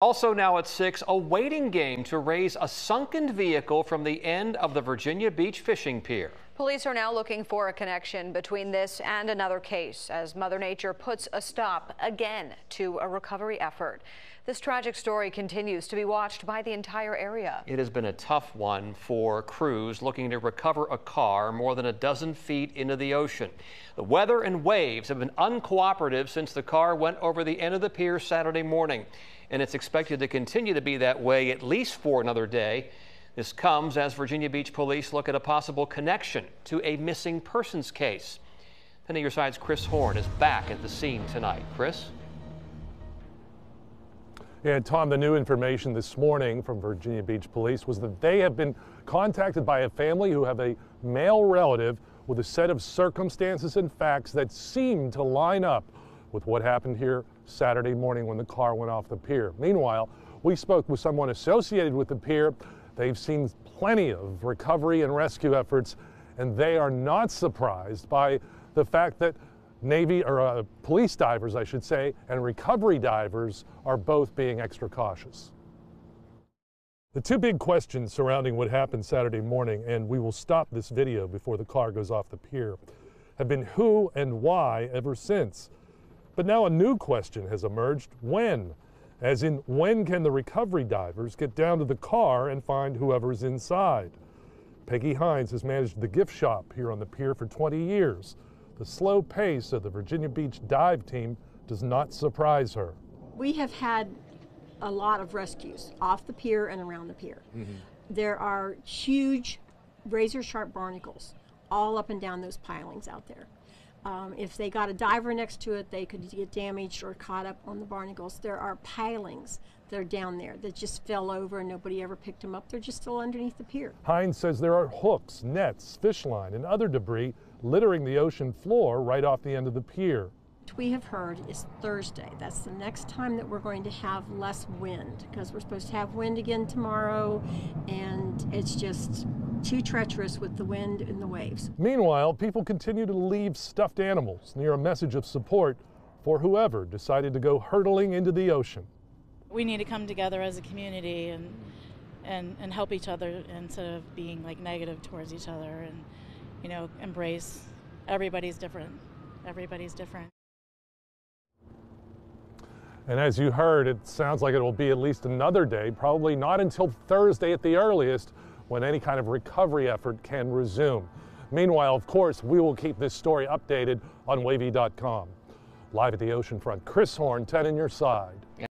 Also now at 6, a waiting game to raise a sunken vehicle from the end of the Virginia Beach fishing pier. Police are now looking for a connection between this and another case as Mother Nature puts a stop again to a recovery effort. This tragic story continues to be watched by the entire area. It has been a tough one for crews looking to recover a car more than a dozen feet into the ocean. The weather and waves have been uncooperative since the car went over the end of the pier Saturday morning and it's expected to continue to be that way at least for another day. This comes as Virginia Beach police look at a possible connection to a missing persons case. 10 Your Side's Chris Horn is back at the scene tonight. Chris? Yeah, Tom, the new information this morning from Virginia Beach Police was that they have been contacted by a family who have a male relative with a set of circumstances and facts that seem to line up with what happened here Saturday morning when the car went off the pier. Meanwhile, we spoke with someone associated with the pier. They've seen plenty of recovery and rescue efforts, and they are not surprised by the fact that Navy or uh, police divers, I should say, and recovery divers are both being extra cautious. The two big questions surrounding what happened Saturday morning, and we will stop this video before the car goes off the pier, have been who and why ever since. But now a new question has emerged when? As in, when can the recovery divers get down to the car and find whoever's inside? Peggy Hines has managed the gift shop here on the pier for 20 years. The slow pace of the Virginia Beach dive team does not surprise her. We have had a lot of rescues off the pier and around the pier. Mm -hmm. There are huge razor sharp barnacles all up and down those pilings out there. Um, if they got a diver next to it, they could get damaged or caught up on the barnacles. There are pilings that are down there that just fell over and nobody ever picked them up. They're just still underneath the pier. Hines says there are hooks, nets, fish line, and other debris littering the ocean floor right off the end of the pier we have heard is Thursday. That's the next time that we're going to have less wind because we're supposed to have wind again tomorrow and it's just too treacherous with the wind and the waves. Meanwhile, people continue to leave stuffed animals near a message of support for whoever decided to go hurtling into the ocean. We need to come together as a community and and, and help each other instead of being like negative towards each other and you know embrace everybody's different everybody's different and as you heard, it sounds like it will be at least another day, probably not until Thursday at the earliest, when any kind of recovery effort can resume. Meanwhile, of course, we will keep this story updated on wavy.com. Live at the oceanfront, Chris Horn, 10 On Your Side.